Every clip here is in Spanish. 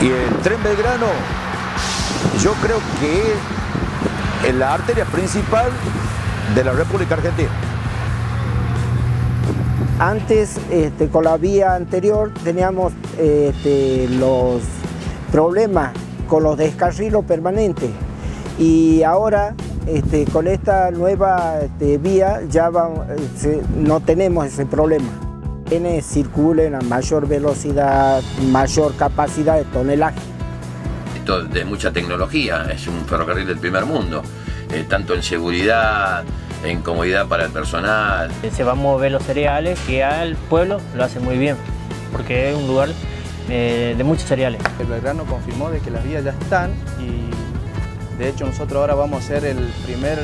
Y el tren Belgrano, yo creo que es la arteria principal de la República Argentina. Antes, este, con la vía anterior, teníamos este, los problemas con los descarrilos permanentes y ahora este, con esta nueva vía ya no tenemos ese problema. Tiene circulen a mayor velocidad, mayor capacidad de tonelaje. Esto de mucha tecnología, es un ferrocarril del primer mundo, eh, tanto en seguridad, en comodidad para el personal. Se van a mover los cereales que al pueblo lo hace muy bien, porque es un lugar eh, de muchos cereales. El Belgrano confirmó de que las vías ya están y de hecho nosotros ahora vamos a hacer el primer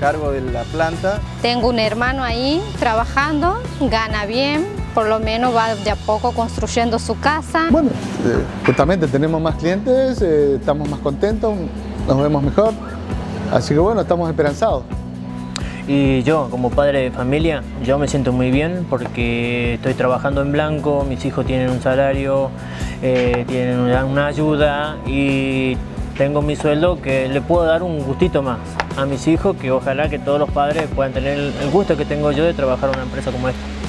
cargo de la planta. Tengo un hermano ahí trabajando, gana bien, por lo menos va de a poco construyendo su casa. Bueno, eh, justamente tenemos más clientes, eh, estamos más contentos, nos vemos mejor, así que bueno, estamos esperanzados. Y yo, como padre de familia, yo me siento muy bien porque estoy trabajando en blanco, mis hijos tienen un salario, eh, tienen una ayuda y tengo mi sueldo que le puedo dar un gustito más a mis hijos, que ojalá que todos los padres puedan tener el gusto que tengo yo de trabajar en una empresa como esta.